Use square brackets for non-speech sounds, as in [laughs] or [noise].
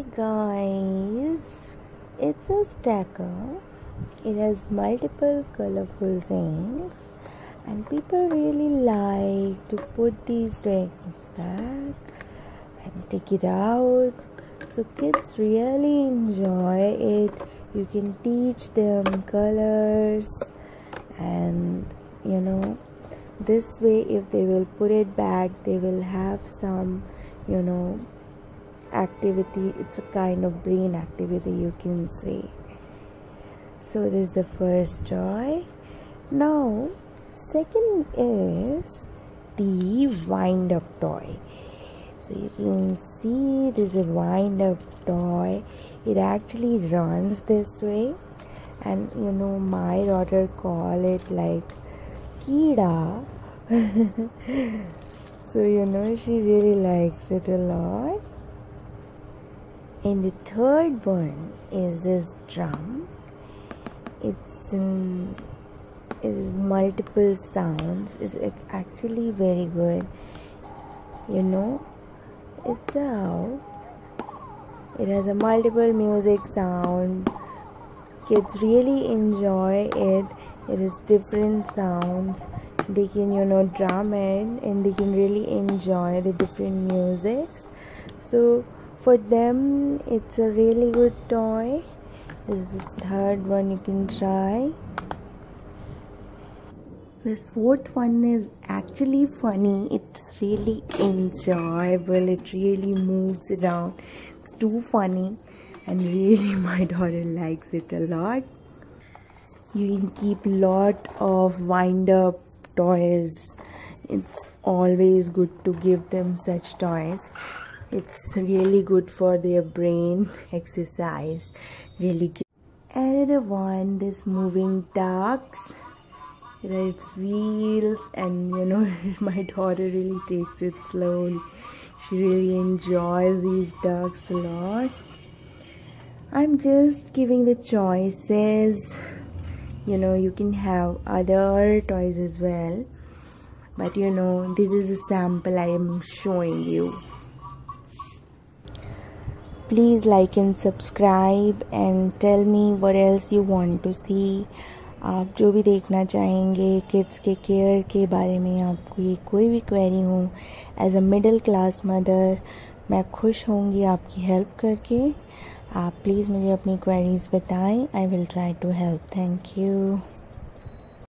Guys, it's a stacker. It has multiple colorful rings, and people really like to put these rings back and take it out. So kids really enjoy it. You can teach them colors, and you know, this way, if they will put it back, they will have some, you know, activity it's a kind of brain activity you can say. So this is the first toy now second is the wind up toy. So you can see this is a wind up toy. It actually runs this way. And you know my daughter call it like kida. [laughs] So you know she really likes it a lot and the third one is this drum. It's in it is multiple sounds. It's actually very good. You know it's how it has a multiple music sound. Kids really enjoy it. It is different sounds. They can you know drum it and they can really enjoy the different musics. So for them it's a really good toy. This is the third one you can try. This fourth one is actually funny. It's really enjoyable. It really moves around it's too funny. And really [laughs] my daughter likes it a lot. You can keep lot of wind up toys. It's always good to give them such toys it's really good for their brain exercise. Really good. another one this moving ducks its wheels and you know [laughs] my daughter really takes it slowly. She really enjoys these ducks a lot. I'm just giving the choices. You know you can have other toys as well. But you know this is a sample i am showing you please like and subscribe and tell me what else you want to see. आप जो भी देखना चाहेंगे kids के care के बारे में आपको ये कोई भी क्वेरी हो as a middle class mother मैं खुश होंगी आपकी हेल्प करके। आप प्लीज़ मुझे अपनी क्वेरीज बताएँ I will try to help thank you